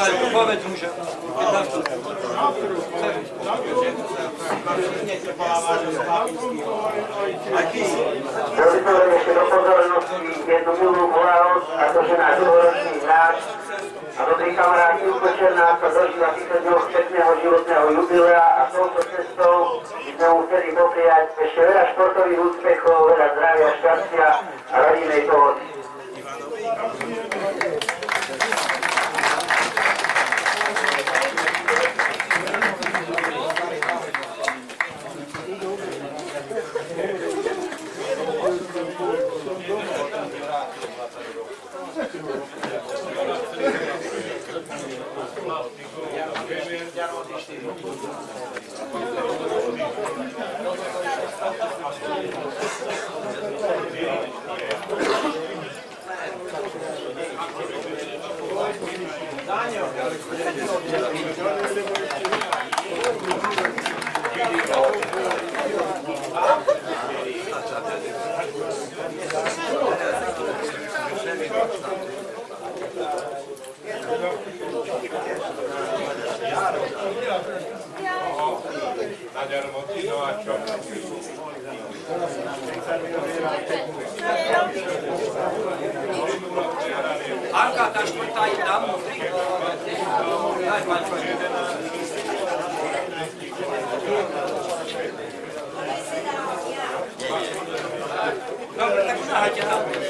Ale powiedz mu, 15 Dovysoval ešte do pozornosti jednu milú udalosť, a to, že náš dôročný hráč a dobrý kamarát Ilko Černák sa dožíva týchto dňoch pekného životného jubilea a touto cestou by sme mu chceli popriať ešte veľa športových úspechov, veľa zdravia, šťastia continuă acea Anca, te ascultai, da, mă fric? Hai, mai Doamne, dacă nu a hachetat,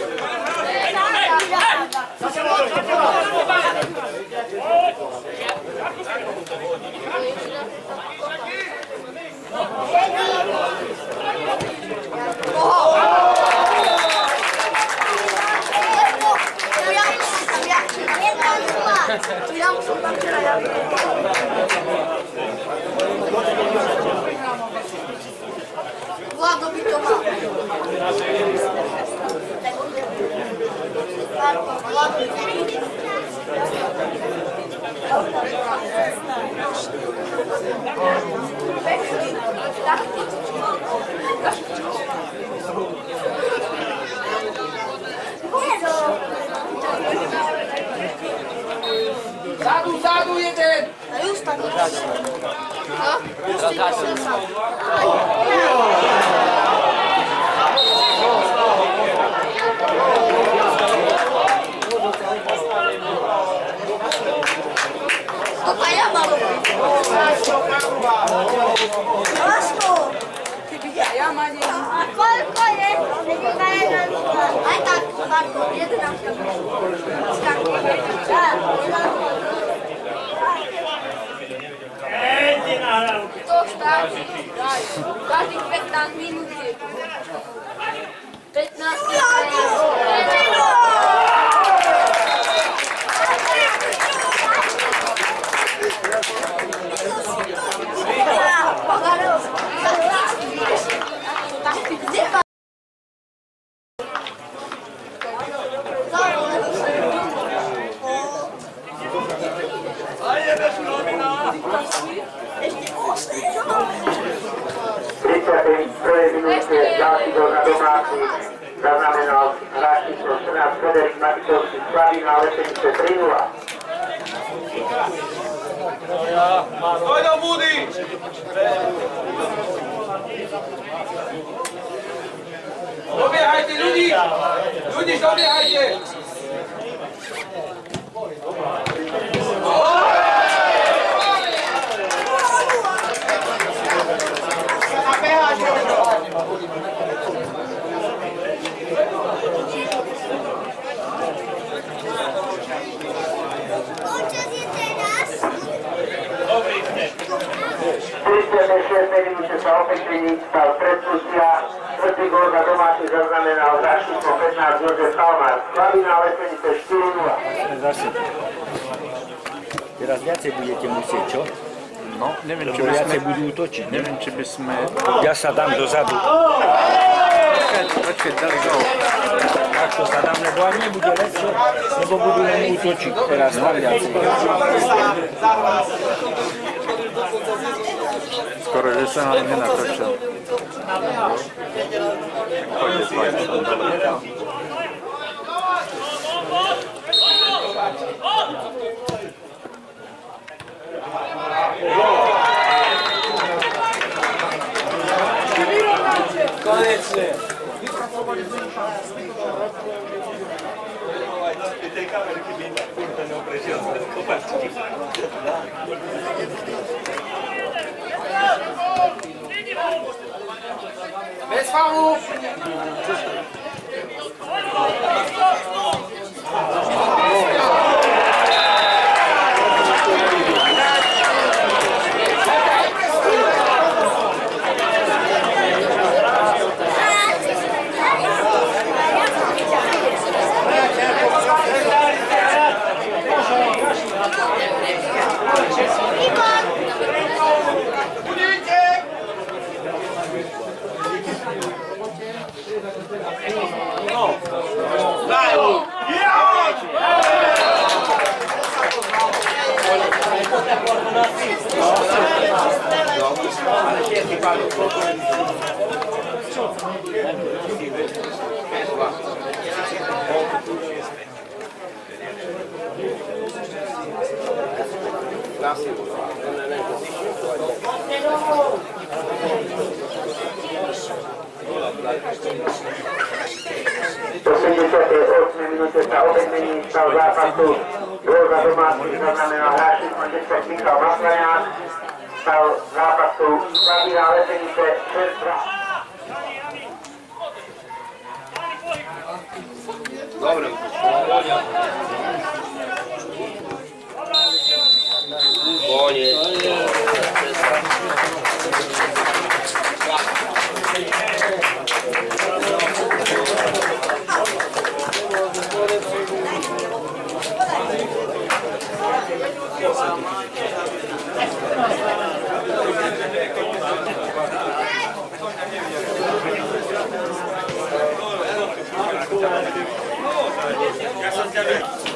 Zadu, zadu jeden! A już tak. To mam. Lasku. Ja ma nie... A koliko je? Neka jedna liga. Aj tak, Marko, jedenastka. Skakuje. Da, To štáti, daj. Každých 15 minút Circa 23 minuti dati tornadomati da una menor classico sulla sede rimasto su quali 903 ua. Poi da Budi! Dove hai Ludi? Ludi, dove hai? Minúte sa opäť stal predpustia. Štvrtý gol za domáci zaznamenal hráč číslo 15 Jozef Kalmar. Slavín na Lepenice 4-0. Zase. Teraz viacej budete musieť, čo? No, neviem, či Lebo by sme... viacej budú útočiť. ne? Neviem, či by sme... Ja sa dám dozadu odkiaľ dali gol. Takto sa tam, lebo ak nebude lepšie, lebo budú len útočiť teraz Talianci. Skoro, že som ale nenatočil. Chodí s Pakistan, dobre. Konečne. Vem bine. O participă. Prosimy się w 8 minucie zaobejmieni stał zapasu droga do matki znamiona raszy konieczność Michał Maslenia stał zapasu Sławina Leczynice Szystra Dobrym, Koniec. Gracias,